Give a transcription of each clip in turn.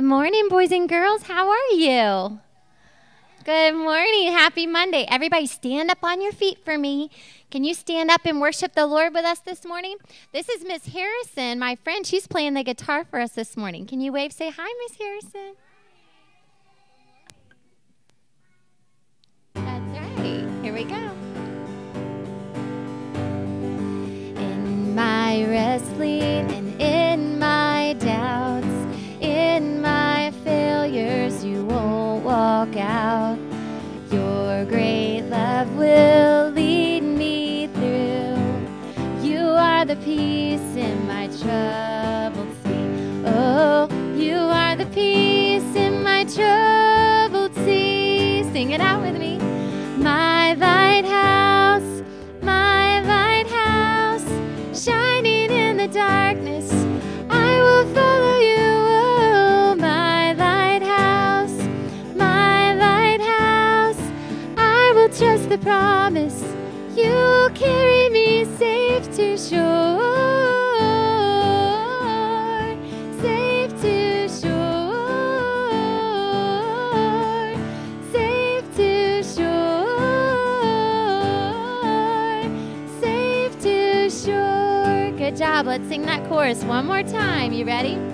Good morning, boys and girls. How are you? Good morning. Happy Monday. Everybody, stand up on your feet for me. Can you stand up and worship the Lord with us this morning? This is Miss Harrison, my friend. She's playing the guitar for us this morning. Can you wave? Say hi, Miss Harrison. That's right. Here we go. In my wrestling and walk out. Your great love will lead me through. You are the peace in my troubled sea. Oh, you are the peace in my troubled sea. Sing it out with me. Chorus one more time. You ready?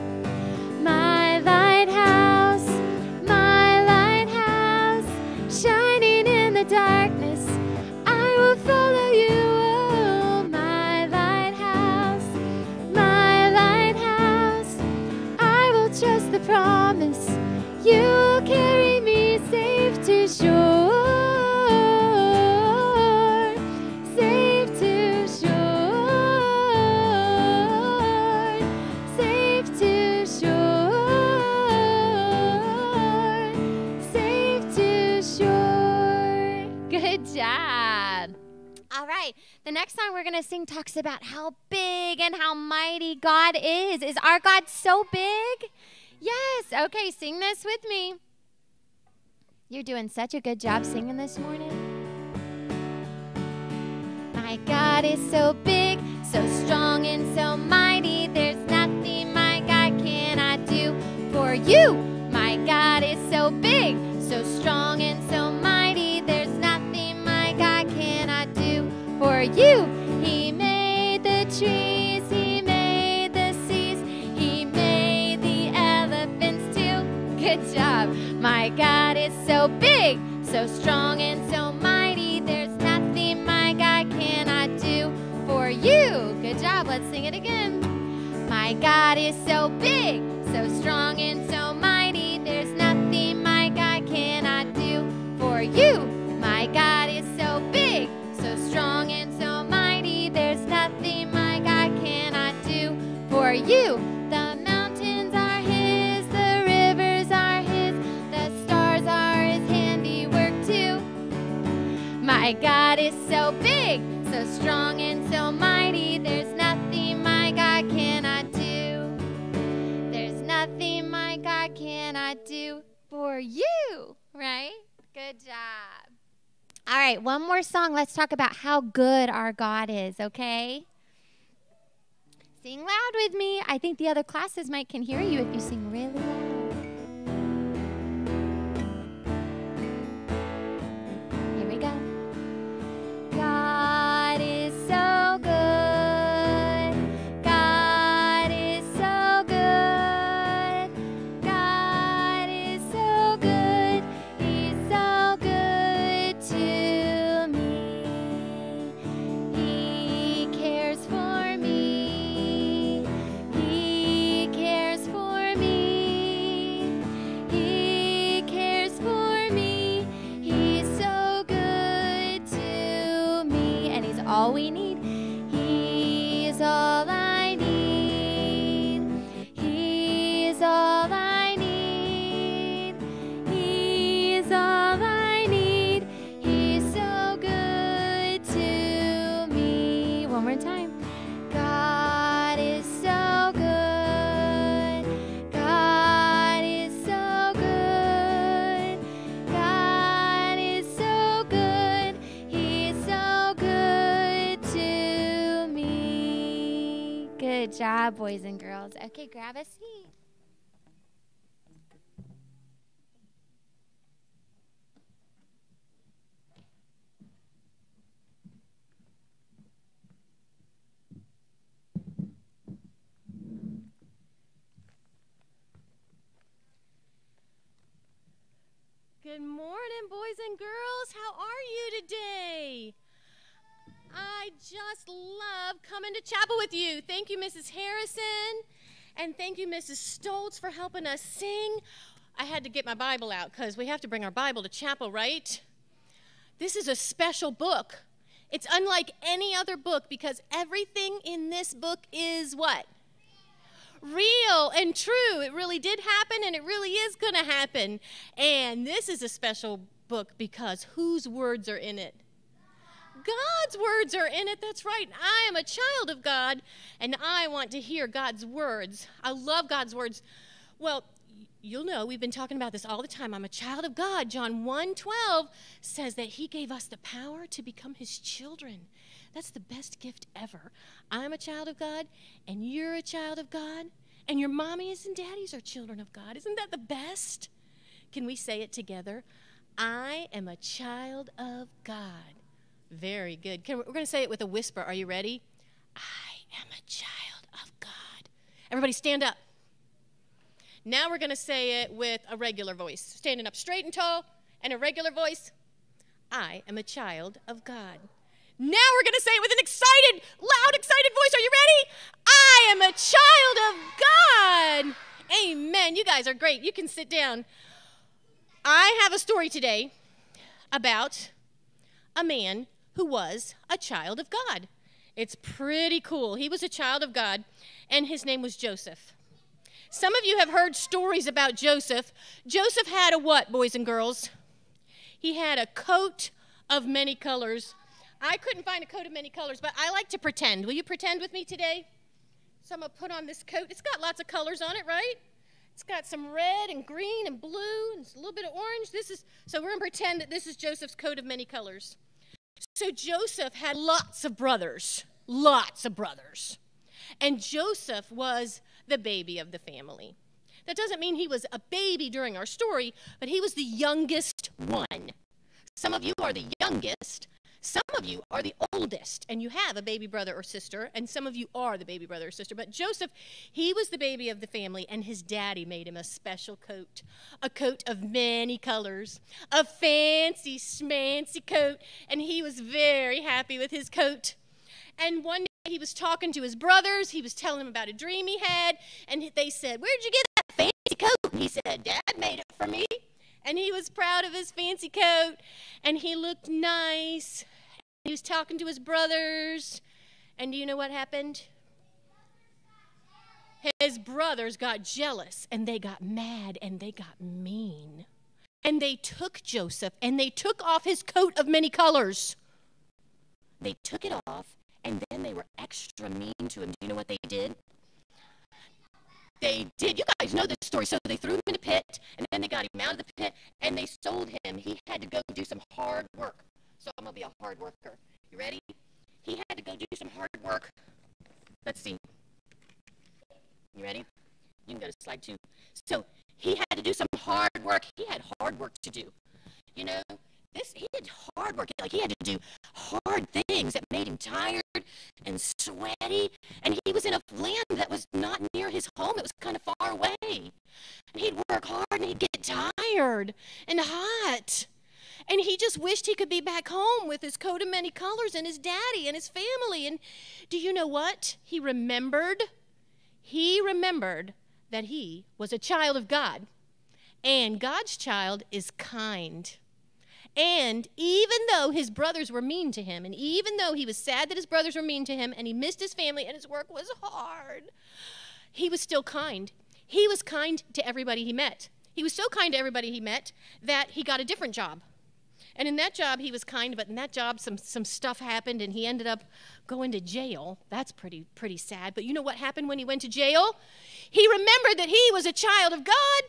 About how big and how mighty God is. Is our God so big? Yes. Okay, sing this with me. You're doing such a good job singing this morning. My God is so big, so strong, and so mighty. There's nothing my God cannot do for you. My God is so big, My God is so big, so strong, and so mighty. There's nothing my God cannot do for you. Good job. Let's sing it again. My God is so big, so strong, and so mighty. There's nothing my God cannot do for you. My God is so big, so strong, and so mighty. There's nothing my God cannot do for you. My God is so big, so strong, and so mighty. There's nothing my God cannot do. There's nothing my God cannot do for you, right? Good job. All right, one more song. Let's talk about how good our God is, okay? Sing loud with me. I think the other classes might can hear you if you sing really loud. One more time. God is so good. God is so good. God is so good. He's so good to me. Good job, boys and girls. Okay, grab a seat. Good morning, boys and girls. How are you today? I just love coming to chapel with you. Thank you, Mrs. Harrison. And thank you, Mrs. Stoltz, for helping us sing. I had to get my Bible out because we have to bring our Bible to chapel, right? This is a special book. It's unlike any other book because everything in this book is what? Real and true. It really did happen and it really is going to happen. And this is a special book because whose words are in it? God's words are in it. That's right. I am a child of God and I want to hear God's words. I love God's words. Well, you'll know we've been talking about this all the time. I'm a child of God. John 1:12 says that he gave us the power to become his children. That's the best gift ever. I'm a child of God, and you're a child of God, and your mommies and daddies are children of God. Isn't that the best? Can we say it together? I am a child of God. Very good. Can, we're going to say it with a whisper. Are you ready? I am a child of God. Everybody stand up. Now we're going to say it with a regular voice. Standing up straight and tall and a regular voice. I am a child of God. Now we're going to say it with an excited, loud, excited voice. Are you ready? I am a child of God. Amen. You guys are great. You can sit down. I have a story today about a man who was a child of God. It's pretty cool. He was a child of God, and his name was Joseph. Some of you have heard stories about Joseph. Joseph had a what, boys and girls? He had a coat of many colors I couldn't find a coat of many colors, but I like to pretend. Will you pretend with me today? So I'm going to put on this coat. It's got lots of colors on it, right? It's got some red and green and blue and a little bit of orange. This is so we're going to pretend that this is Joseph's coat of many colors. So Joseph had lots of brothers, lots of brothers. And Joseph was the baby of the family. That doesn't mean he was a baby during our story, but he was the youngest one. Some of you are the youngest. Some of you are the oldest, and you have a baby brother or sister, and some of you are the baby brother or sister. But Joseph, he was the baby of the family, and his daddy made him a special coat, a coat of many colors, a fancy, smancy coat, and he was very happy with his coat. And one he was talking to his brothers, he was telling them about a dream he had, and they said, Where'd you get that fancy coat? He said, Dad made it for me. And he was proud of his fancy coat, and he looked nice. He was talking to his brothers, and do you know what happened? His brothers got jealous, and they got mad, and they got mean. And they took Joseph, and they took off his coat of many colors. They took it off, and then they were extra mean to him. Do you know what they did? They did. You guys know this story. So they threw him in a pit, and then they got him out of the pit, and they sold him. He had to go do some hard work. So I'm going to be a hard worker. You ready? He had to go do some hard work. Let's see. You ready? You can go to slide two. So he had to do some hard work. He had hard work to do. You know, this he did hard work. Like he had to do hard things that made him tired and sweaty. And he was in a land that was not near his home. It was kind of far away. And he'd work hard and he'd get tired and hot. And he just wished he could be back home with his coat of many colors and his daddy and his family. And do you know what? He remembered. He remembered that he was a child of God. And God's child is kind. And even though his brothers were mean to him, and even though he was sad that his brothers were mean to him, and he missed his family, and his work was hard, he was still kind. He was kind to everybody he met. He was so kind to everybody he met that he got a different job. And in that job, he was kind, but in that job, some, some stuff happened, and he ended up going to jail. That's pretty, pretty sad. But you know what happened when he went to jail? He remembered that he was a child of God,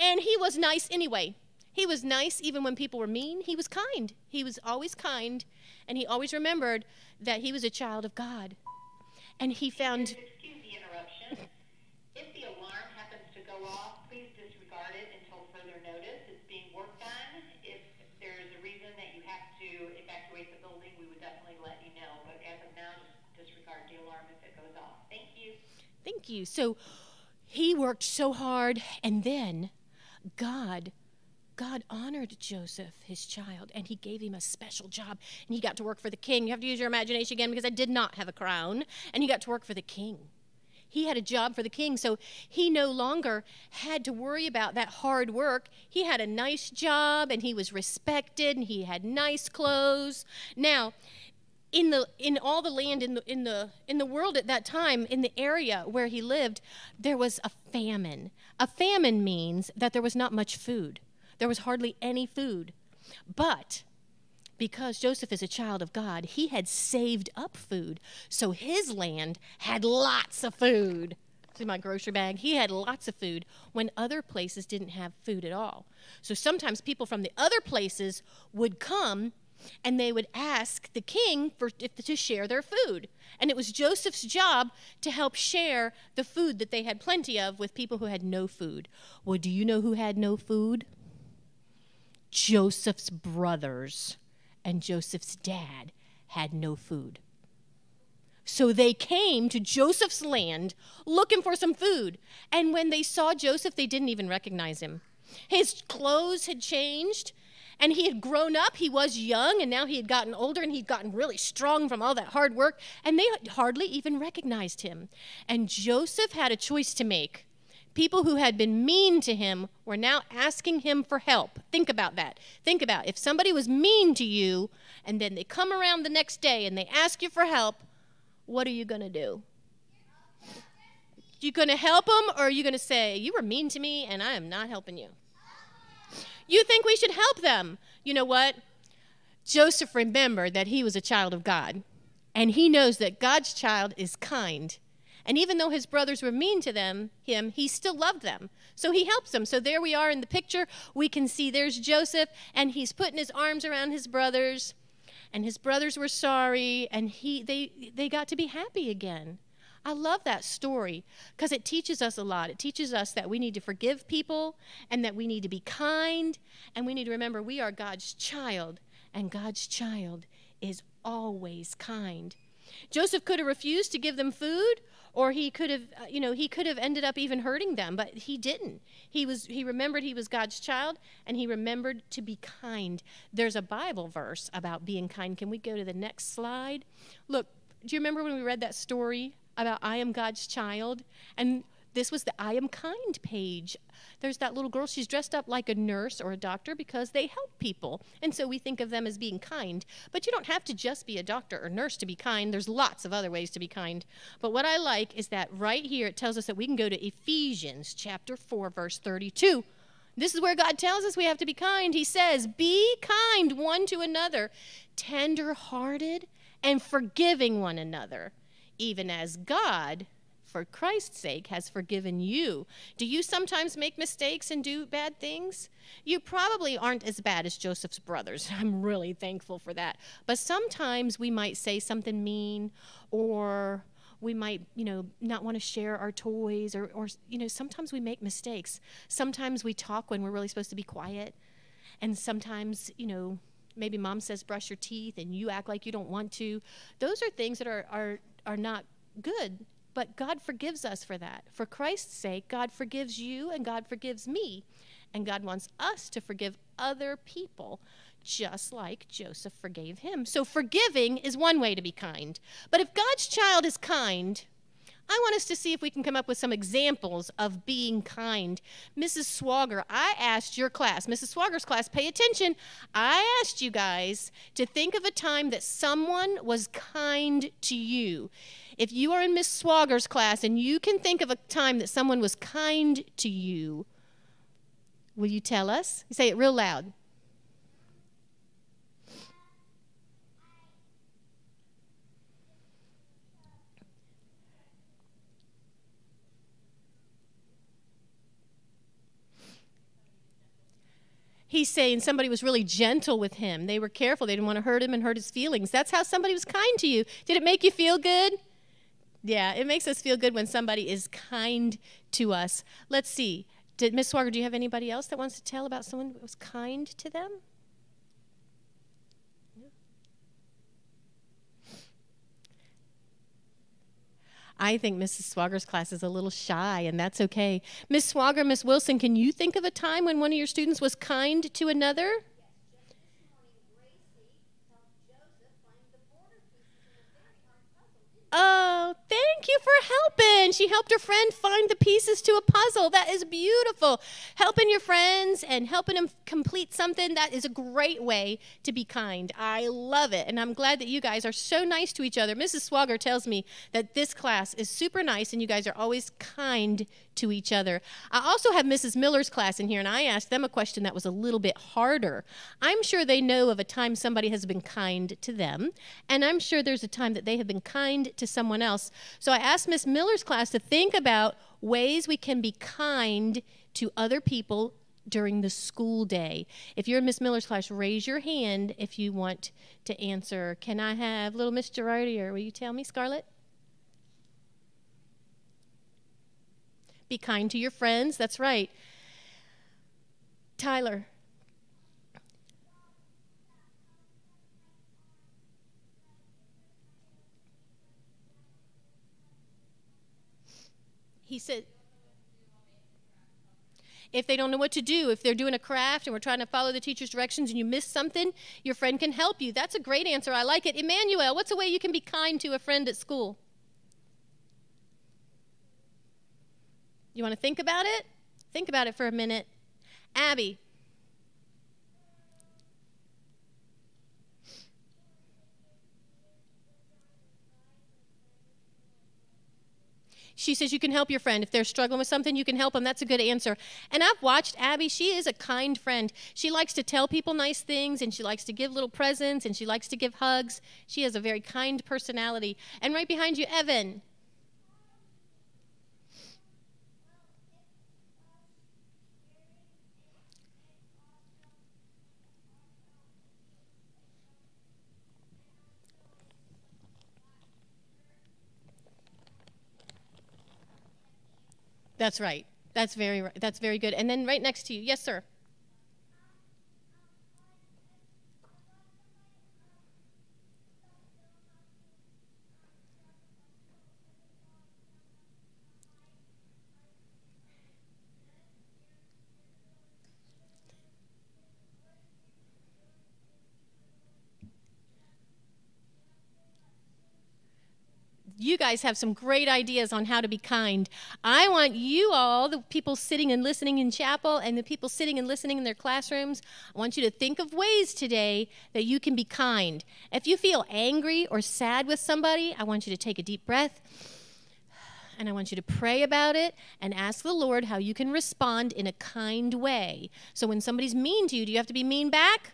and he was nice anyway. He was nice even when people were mean. He was kind. He was always kind, and he always remembered that he was a child of God. And he found. Excuse the interruption. If the alarm happens to go off, please disregard it until further notice. It's being worked on. If there's a reason that you have to evacuate the building, we would definitely let you know. But as of now, just disregard the alarm if it goes off. Thank you. Thank you. So he worked so hard, and then God. God honored Joseph, his child, and he gave him a special job. And he got to work for the king. You have to use your imagination again because I did not have a crown. And he got to work for the king. He had a job for the king, so he no longer had to worry about that hard work. He had a nice job and he was respected and he had nice clothes. Now, in the in all the land in the in the in the world at that time in the area where he lived there was a famine a famine means that there was not much food there was hardly any food but because joseph is a child of god he had saved up food so his land had lots of food see my grocery bag he had lots of food when other places didn't have food at all so sometimes people from the other places would come and they would ask the king for if, to share their food. And it was Joseph's job to help share the food that they had plenty of with people who had no food. Well, do you know who had no food? Joseph's brothers and Joseph's dad had no food. So they came to Joseph's land looking for some food. And when they saw Joseph, they didn't even recognize him. His clothes had changed, and he had grown up. He was young, and now he had gotten older, and he'd gotten really strong from all that hard work, and they hardly even recognized him. And Joseph had a choice to make. People who had been mean to him were now asking him for help. Think about that. Think about if somebody was mean to you, and then they come around the next day and they ask you for help, what are you going to do? You going to help them, or are you going to say, You were mean to me, and I am not helping you? You think we should help them. You know what? Joseph remembered that he was a child of God, and he knows that God's child is kind. And even though his brothers were mean to them, him, he still loved them. So he helps them. So there we are in the picture. We can see there's Joseph, and he's putting his arms around his brothers, and his brothers were sorry, and he they they got to be happy again. I love that story because it teaches us a lot. It teaches us that we need to forgive people and that we need to be kind and we need to remember we are God's child and God's child is always kind. Joseph could have refused to give them food or he could have uh, you know he could have ended up even hurting them but he didn't. He was he remembered he was god's child and he remembered to be kind. There's a bible verse about being kind. Can we go to the next slide? Look do you remember when we read that story about I am God's child. And this was the I am kind page. There's that little girl, she's dressed up like a nurse or a doctor because they help people. And so we think of them as being kind. But you don't have to just be a doctor or nurse to be kind. There's lots of other ways to be kind. But what I like is that right here it tells us that we can go to Ephesians chapter 4 verse 32. This is where God tells us we have to be kind. He says, "Be kind one to another, tender-hearted and forgiving one another." even as God, for Christ's sake, has forgiven you. Do you sometimes make mistakes and do bad things? You probably aren't as bad as Joseph's brothers. I'm really thankful for that. But sometimes we might say something mean or we might you know not want to share our toys or, or you know sometimes we make mistakes sometimes we talk when we're really supposed to be quiet and sometimes you know maybe mom says brush your teeth and you act like you don't want to those are things that are, are are not good, but God forgives us for that. For Christ's sake, God forgives you and God forgives me. And God wants us to forgive other people just like Joseph forgave him. So forgiving is one way to be kind. But if God's child is kind, I want us to see if we can come up with some examples of being kind. Mrs. Swagger, I asked your class, Mrs. Swagger's class, pay attention. I asked you guys to think of a time that someone was kind to you. If you are in Miss Swagger's class and you can think of a time that someone was kind to you, will you tell us? You say it real loud. He's saying somebody was really gentle with him. They were careful. They didn't want to hurt him and hurt his feelings. That's how somebody was kind to you. Did it make you feel good? Yeah, it makes us feel good when somebody is kind to us. Let's see. Did Miss Swagger, do you have anybody else that wants to tell about someone that was kind to them? I think Mrs. Swagger's class is a little shy, and that's okay. Miss Swagger, Miss Wilson, can you think of a time when one of your students was kind to another? Oh, thank you for helping. She helped her friend find the pieces to a puzzle. That is beautiful. Helping your friends and helping them complete something, that is a great way to be kind. I love it. And I'm glad that you guys are so nice to each other. Mrs. Swagger tells me that this class is super nice and you guys are always kind to each other. I also have Mrs. Miller's class in here, and I asked them a question that was a little bit harder. I'm sure they know of a time somebody has been kind to them, and I'm sure there's a time that they have been kind to someone else. So I asked Miss Miller's class to think about ways we can be kind to other people during the school day. If you're in Miss Miller's class, raise your hand if you want to answer. Can I have little Miss Girardi, or will you tell me, Scarlett? Be kind to your friends. That's right. Tyler. He said, if they don't know what to do, if they're doing a craft and we're trying to follow the teacher's directions and you miss something, your friend can help you. That's a great answer. I like it. Emmanuel, what's a way you can be kind to a friend at school? You want to think about it? Think about it for a minute. Abby. She says you can help your friend. If they're struggling with something, you can help them. That's a good answer. And I've watched Abby. She is a kind friend. She likes to tell people nice things and she likes to give little presents and she likes to give hugs. She has a very kind personality. And right behind you, Evan. That's right. That's very that's very good. And then right next to you, yes, sir. You guys have some great ideas on how to be kind. I want you all, the people sitting and listening in chapel and the people sitting and listening in their classrooms, I want you to think of ways today that you can be kind. If you feel angry or sad with somebody, I want you to take a deep breath and I want you to pray about it and ask the Lord how you can respond in a kind way. So when somebody's mean to you, do you have to be mean back?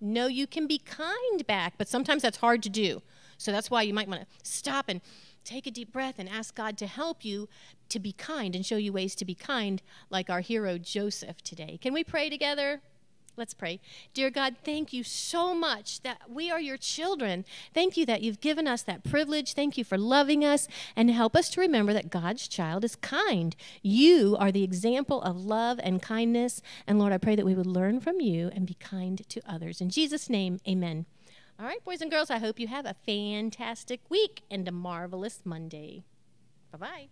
No, you can be kind back, but sometimes that's hard to do. So that's why you might want to stop and take a deep breath and ask God to help you to be kind and show you ways to be kind, like our hero Joseph today. Can we pray together? Let's pray. Dear God, thank you so much that we are your children. Thank you that you've given us that privilege. Thank you for loving us and help us to remember that God's child is kind. You are the example of love and kindness. And Lord, I pray that we would learn from you and be kind to others. In Jesus' name, amen. All right, boys and girls, I hope you have a fantastic week and a marvelous Monday. Bye bye.